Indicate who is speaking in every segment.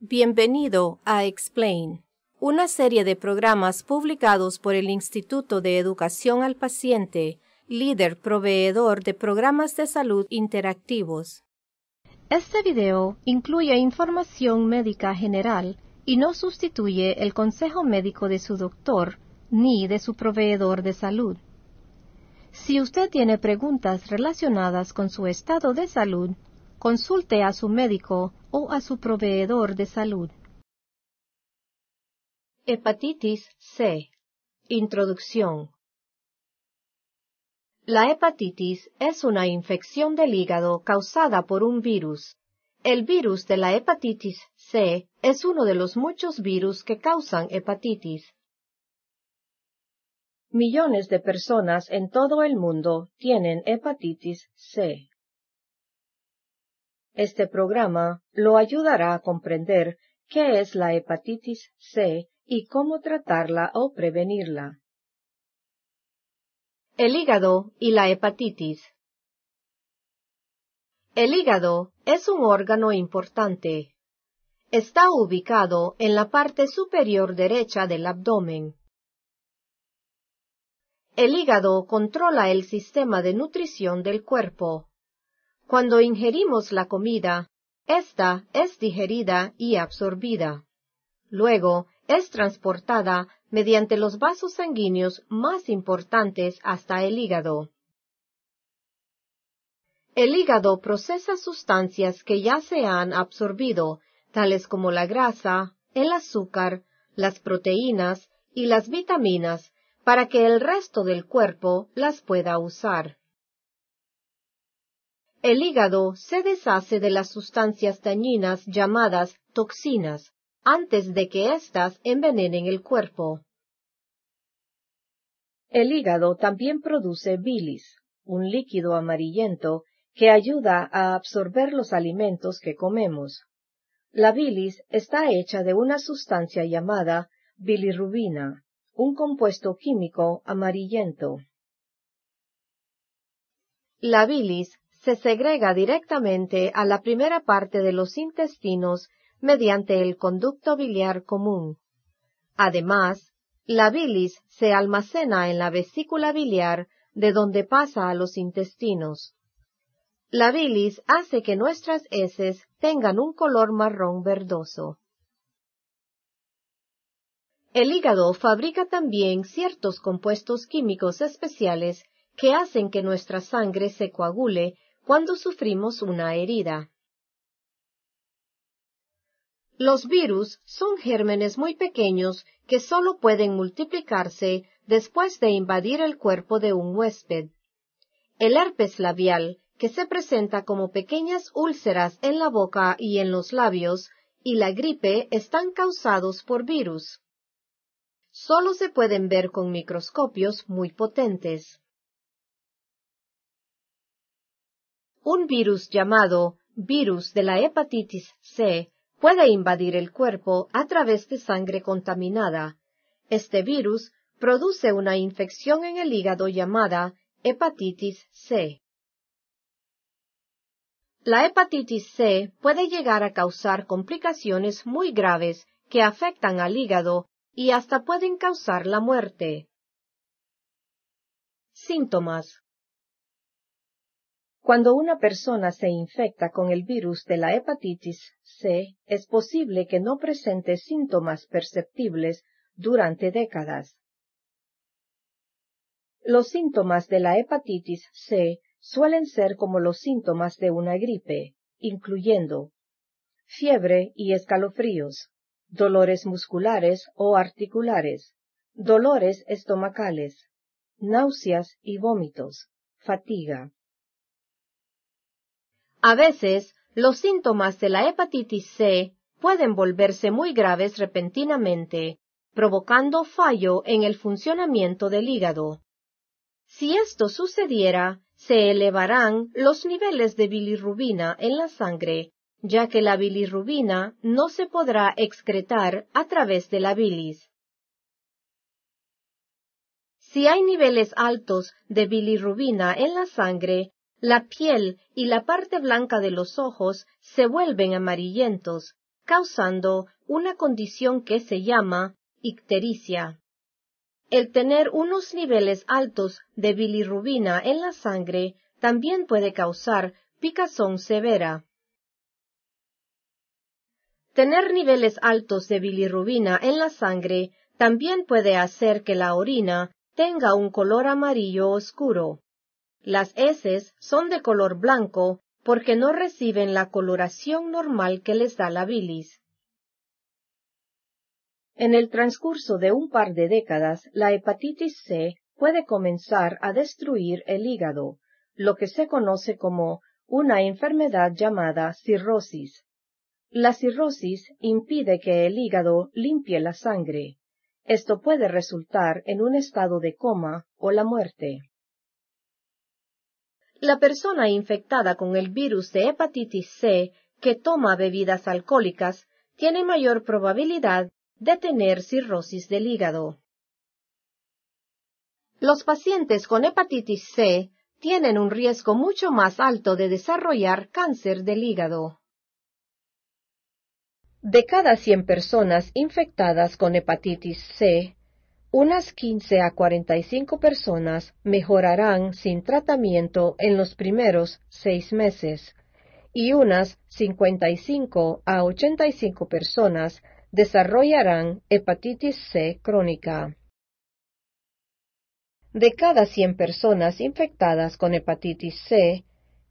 Speaker 1: Bienvenido a Explain, una serie de programas publicados por el Instituto de Educación al Paciente, líder proveedor de programas de salud interactivos. Este video incluye información médica general y no sustituye el consejo médico de su doctor ni de su proveedor de salud. Si usted tiene preguntas relacionadas con su estado de salud, consulte a su médico o a su proveedor de salud. Hepatitis C. Introducción. La hepatitis es una infección del hígado causada por un virus. El virus de la hepatitis C es uno de los muchos virus que causan hepatitis. Millones de personas en todo el mundo tienen hepatitis C. Este programa lo ayudará a comprender qué es la hepatitis C y cómo tratarla o prevenirla. El hígado y la hepatitis. El hígado es un órgano importante. Está ubicado en la parte superior derecha del abdomen. El hígado controla el sistema de nutrición del cuerpo. Cuando ingerimos la comida, esta es digerida y absorbida. Luego, es transportada mediante los vasos sanguíneos más importantes hasta el hígado. El hígado procesa sustancias que ya se han absorbido, tales como la grasa, el azúcar, las proteínas y las vitaminas, para que el resto del cuerpo las pueda usar. El hígado se deshace de las sustancias dañinas llamadas toxinas antes de que éstas envenenen el cuerpo. El hígado también produce bilis, un líquido amarillento que ayuda a absorber los alimentos que comemos. La bilis está hecha de una sustancia llamada bilirrubina, un compuesto químico amarillento. La bilis se segrega directamente a la primera parte de los intestinos mediante el conducto biliar común. Además, la bilis se almacena en la vesícula biliar de donde pasa a los intestinos. La bilis hace que nuestras heces tengan un color marrón verdoso. El hígado fabrica también ciertos compuestos químicos especiales que hacen que nuestra sangre se coagule cuando sufrimos una herida. Los virus son gérmenes muy pequeños que solo pueden multiplicarse después de invadir el cuerpo de un huésped. El herpes labial, que se presenta como pequeñas úlceras en la boca y en los labios, y la gripe están causados por virus. Solo se pueden ver con microscopios muy potentes. Un virus llamado virus de la hepatitis C puede invadir el cuerpo a través de sangre contaminada. Este virus produce una infección en el hígado llamada hepatitis C. La hepatitis C puede llegar a causar complicaciones muy graves que afectan al hígado y hasta pueden causar la muerte. Síntomas cuando una persona se infecta con el virus de la hepatitis C, es posible que no presente síntomas perceptibles durante décadas. Los síntomas de la hepatitis C suelen ser como los síntomas de una gripe, incluyendo fiebre y escalofríos, dolores musculares o articulares, dolores estomacales, náuseas y vómitos, fatiga. A veces, los síntomas de la hepatitis C pueden volverse muy graves repentinamente, provocando fallo en el funcionamiento del hígado. Si esto sucediera, se elevarán los niveles de bilirrubina en la sangre, ya que la bilirrubina no se podrá excretar a través de la bilis. Si hay niveles altos de bilirrubina en la sangre, La piel y la parte blanca de los ojos se vuelven amarillentos, causando una condición que se llama ictericia. El tener unos niveles altos de bilirrubina en la sangre también puede causar picazón severa. Tener niveles altos de bilirrubina en la sangre también puede hacer que la orina tenga un color amarillo oscuro. Las heces son de color blanco porque no reciben la coloración normal que les da la bilis. En el transcurso de un par de décadas, la hepatitis C puede comenzar a destruir el hígado, lo que se conoce como una enfermedad llamada cirrosis. La cirrosis impide que el hígado limpie la sangre. Esto puede resultar en un estado de coma o la muerte. La persona infectada con el virus de hepatitis C que toma bebidas alcohólicas tiene mayor probabilidad de tener cirrosis del hígado. Los pacientes con hepatitis C tienen un riesgo mucho más alto de desarrollar cáncer del hígado. De cada 100 personas infectadas con hepatitis C, unas 15 a 45 personas mejorarán sin tratamiento en los primeros seis meses y unas 55 a 85 personas desarrollarán hepatitis C crónica. De cada 100 personas infectadas con hepatitis C,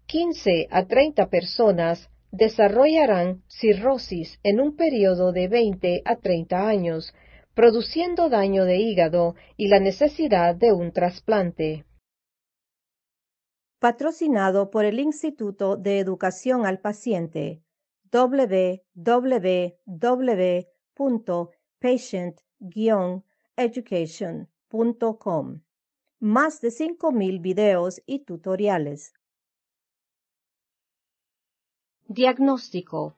Speaker 1: 15 a 30 personas desarrollarán cirrosis en un periodo de 20 a 30 años, produciendo daño de hígado y la necesidad de un trasplante. Patrocinado por el Instituto de Educación al Paciente www.patient-education.com. Más de 5.000 videos y tutoriales. Diagnóstico.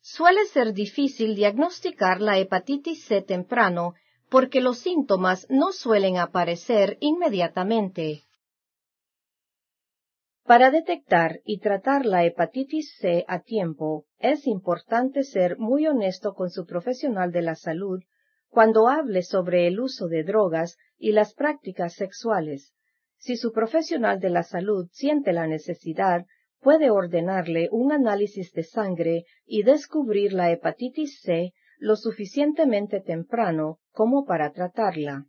Speaker 1: Suele ser difícil diagnosticar la hepatitis C temprano porque los síntomas no suelen aparecer inmediatamente. Para detectar y tratar la hepatitis C a tiempo, es importante ser muy honesto con su profesional de la salud cuando hable sobre el uso de drogas y las prácticas sexuales. Si su profesional de la salud siente la necesidad, puede ordenarle un análisis de sangre y descubrir la hepatitis C lo suficientemente temprano como para tratarla.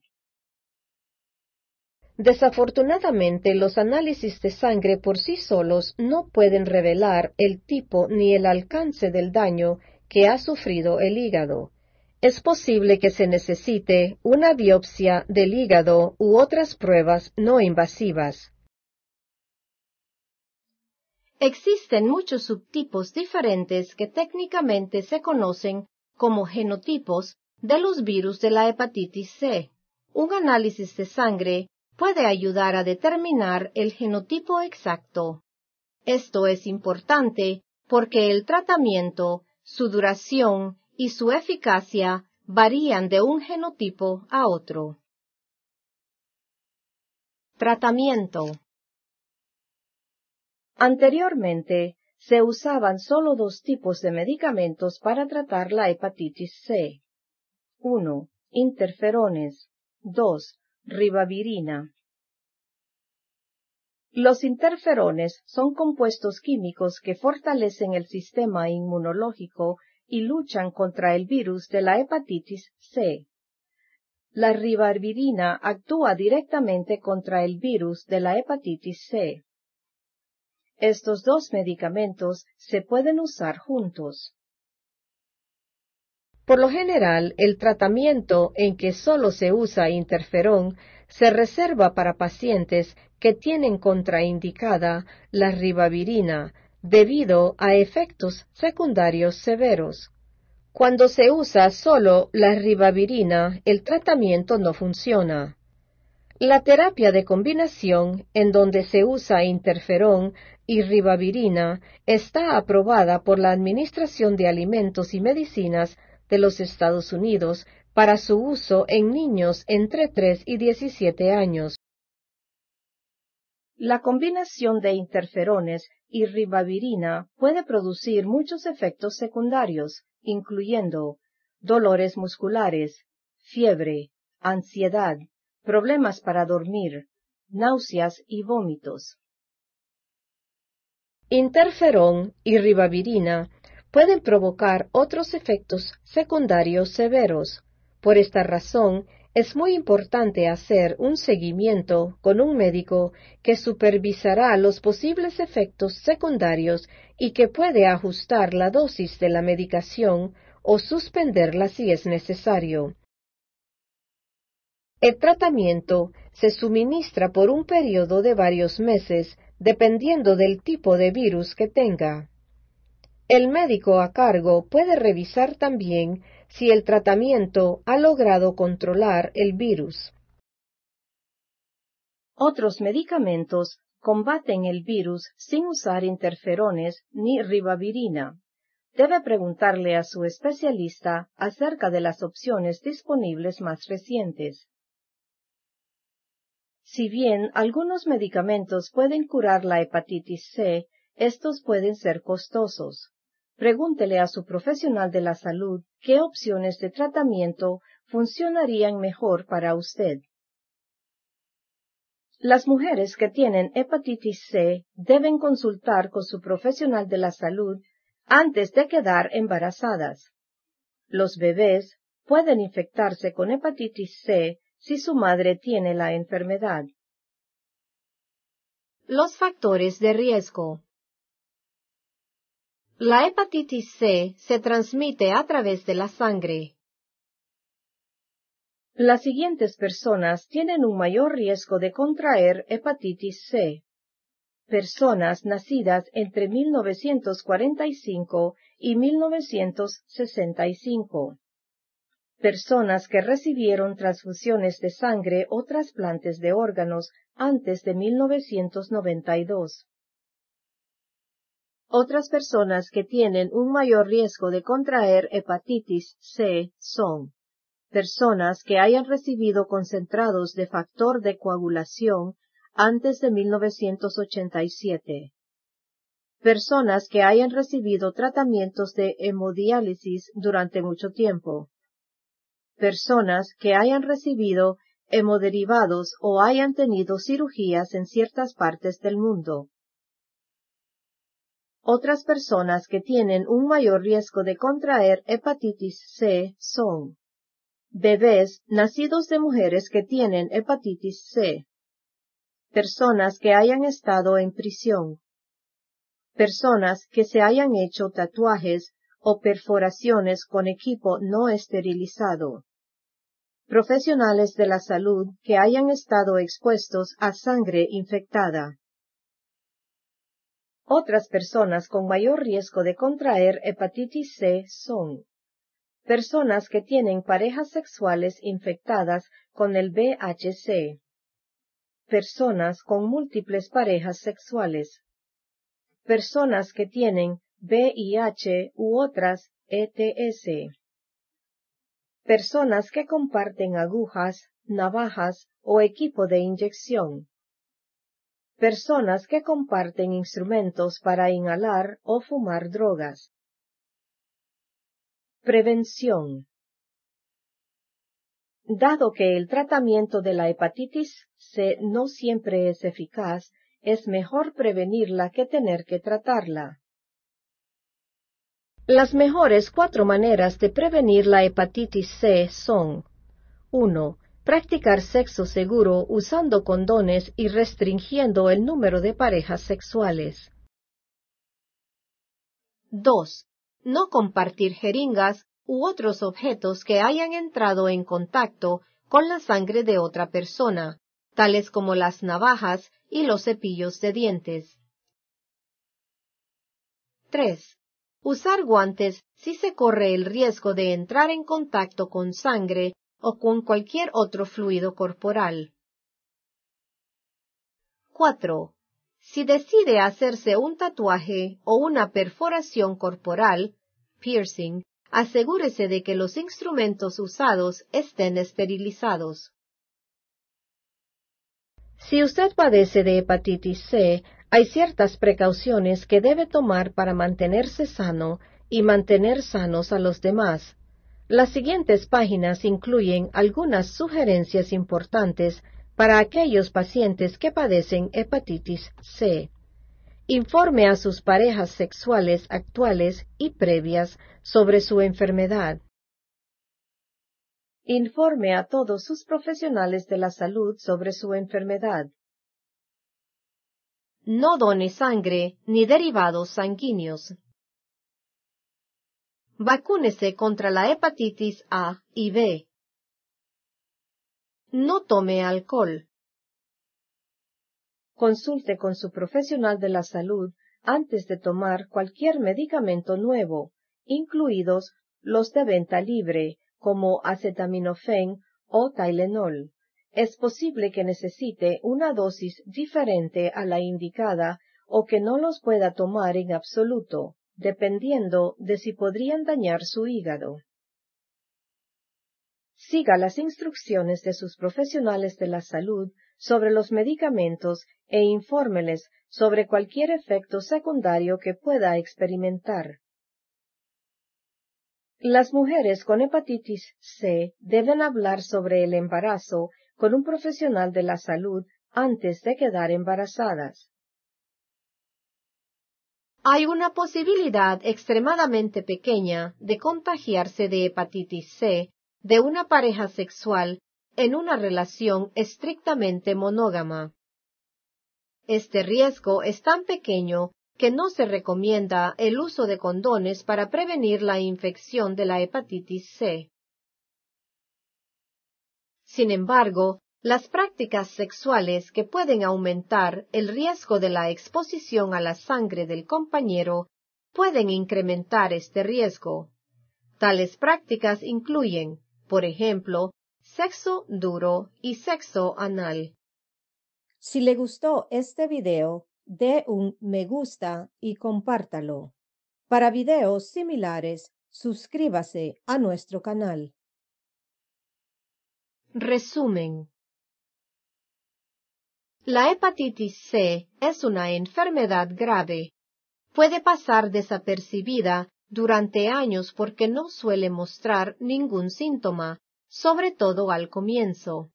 Speaker 1: Desafortunadamente, los análisis de sangre por sí solos no pueden revelar el tipo ni el alcance del daño que ha sufrido el hígado. Es posible que se necesite una biopsia del hígado u otras pruebas no invasivas. Existen muchos subtipos diferentes que técnicamente se conocen como genotipos de los virus de la hepatitis C. Un análisis de sangre puede ayudar a determinar el genotipo exacto. Esto es importante porque el tratamiento, su duración y su eficacia varían de un genotipo a otro. Tratamiento. Anteriormente, se usaban solo dos tipos de medicamentos para tratar la hepatitis C. 1. Interferones. 2 ribavirina. Los interferones son compuestos químicos que fortalecen el sistema inmunológico y luchan contra el virus de la hepatitis C. La ribavirina actúa directamente contra el virus de la hepatitis C. Estos dos medicamentos se pueden usar juntos. Por lo general, el tratamiento en que solo se usa interferón se reserva para pacientes que tienen contraindicada la ribavirina debido a efectos secundarios severos. Cuando se usa solo la ribavirina, el tratamiento no funciona. La terapia de combinación, en donde se usa interferón y ribavirina, está aprobada por la Administración de Alimentos y Medicinas de los Estados Unidos para su uso en niños entre 3 y 17 años. La combinación de interferones y ribavirina puede producir muchos efectos secundarios, incluyendo dolores musculares, fiebre, ansiedad, problemas para dormir, náuseas y vómitos. Interferón y ribavirina pueden provocar otros efectos secundarios severos. Por esta razón, es muy importante hacer un seguimiento con un médico que supervisará los posibles efectos secundarios y que puede ajustar la dosis de la medicación o suspenderla si es necesario. El tratamiento se suministra por un periodo de varios meses dependiendo del tipo de virus que tenga. El médico a cargo puede revisar también si el tratamiento ha logrado controlar el virus. Otros medicamentos combaten el virus sin usar interferones ni ribavirina. Debe preguntarle a su especialista acerca de las opciones disponibles más recientes. Si bien algunos medicamentos pueden curar la hepatitis C, estos pueden ser costosos. Pregúntele a su profesional de la salud qué opciones de tratamiento funcionarían mejor para usted. Las mujeres que tienen hepatitis C deben consultar con su profesional de la salud antes de quedar embarazadas. Los bebés pueden infectarse con hepatitis C si su madre tiene la enfermedad. Los factores de riesgo. La hepatitis C se transmite a través de la sangre. Las siguientes personas tienen un mayor riesgo de contraer hepatitis C. Personas nacidas entre 1945 y 1965. Personas que recibieron transfusiones de sangre o trasplantes de órganos antes de 1992. Otras personas que tienen un mayor riesgo de contraer hepatitis C son personas que hayan recibido concentrados de factor de coagulación antes de 1987, personas que hayan recibido tratamientos de hemodiálisis durante mucho tiempo, personas que hayan recibido hemoderivados o hayan tenido cirugías en ciertas partes del mundo, otras personas que tienen un mayor riesgo de contraer hepatitis C son bebés nacidos de mujeres que tienen hepatitis C, personas que hayan estado en prisión, personas que se hayan hecho tatuajes o perforaciones con equipo no esterilizado, profesionales de la salud que hayan estado expuestos a sangre infectada, otras personas con mayor riesgo de contraer hepatitis C son personas que tienen parejas sexuales infectadas con el VHC, personas con múltiples parejas sexuales, personas que tienen VIH u otras ETS, personas que comparten agujas, navajas o equipo de inyección, personas que comparten instrumentos para inhalar o fumar drogas. Prevención. Dado que el tratamiento de la hepatitis C no siempre es eficaz, es mejor prevenirla que tener que tratarla. Las mejores cuatro maneras de prevenir la hepatitis C son 1 practicar sexo seguro usando condones y restringiendo el número de parejas sexuales. 2. No compartir jeringas u otros objetos que hayan entrado en contacto con la sangre de otra persona, tales como las navajas y los cepillos de dientes. 3. Usar guantes si se corre el riesgo de entrar en contacto con sangre o con cualquier otro fluido corporal. 4. Si decide hacerse un tatuaje o una perforación corporal, piercing, asegúrese de que los instrumentos usados estén esterilizados. Si usted padece de hepatitis C, hay ciertas precauciones que debe tomar para mantenerse sano y mantener sanos a los demás. Las siguientes páginas incluyen algunas sugerencias importantes para aquellos pacientes que padecen hepatitis C. Informe a sus parejas sexuales actuales y previas sobre su enfermedad. Informe a todos sus profesionales de la salud sobre su enfermedad. No done sangre ni derivados sanguíneos. Vacúnese contra la hepatitis A y B. No tome alcohol. Consulte con su profesional de la salud antes de tomar cualquier medicamento nuevo, incluidos los de venta libre, como acetaminofén o Tylenol. Es posible que necesite una dosis diferente a la indicada o que no los pueda tomar en absoluto dependiendo de si podrían dañar su hígado. Siga las instrucciones de sus profesionales de la salud sobre los medicamentos e infórmeles sobre cualquier efecto secundario que pueda experimentar. Las mujeres con hepatitis C deben hablar sobre el embarazo con un profesional de la salud antes de quedar embarazadas. Hay una posibilidad extremadamente pequeña de contagiarse de hepatitis C de una pareja sexual en una relación estrictamente monógama. Este riesgo es tan pequeño que no se recomienda el uso de condones para prevenir la infección de la hepatitis C. Sin embargo, las prácticas sexuales que pueden aumentar el riesgo de la exposición a la sangre del compañero pueden incrementar este riesgo. Tales prácticas incluyen, por ejemplo, sexo duro y sexo anal. Si le gustó este video, dé un me gusta y compártalo. Para videos similares, suscríbase a nuestro canal. Resumen la hepatitis C es una enfermedad grave. Puede pasar desapercibida durante años porque no suele mostrar ningún síntoma, sobre todo al comienzo.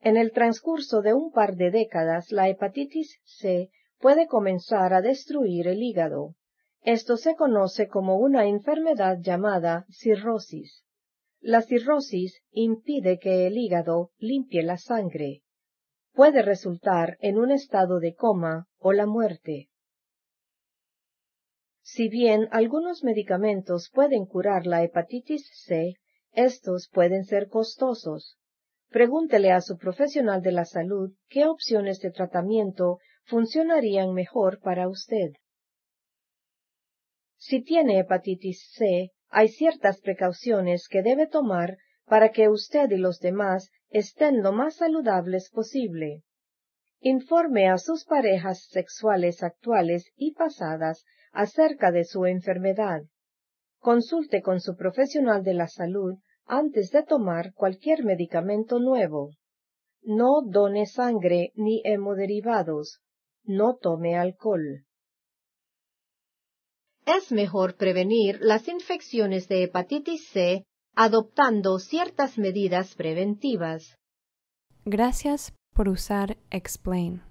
Speaker 1: En el transcurso de un par de décadas, la hepatitis C puede comenzar a destruir el hígado. Esto se conoce como una enfermedad llamada cirrosis. La cirrosis impide que el hígado limpie la sangre. Puede resultar en un estado de coma o la muerte. Si bien algunos medicamentos pueden curar la hepatitis C, estos pueden ser costosos. Pregúntele a su profesional de la salud qué opciones de tratamiento funcionarían mejor para usted. Si tiene hepatitis C, hay ciertas precauciones que debe tomar para que usted y los demás estén lo más saludables posible. Informe a sus parejas sexuales actuales y pasadas acerca de su enfermedad. Consulte con su profesional de la salud antes de tomar cualquier medicamento nuevo. No done sangre ni hemoderivados. No tome alcohol. Es mejor prevenir las infecciones de hepatitis C adoptando ciertas medidas preventivas.
Speaker 2: Gracias por usar Explain.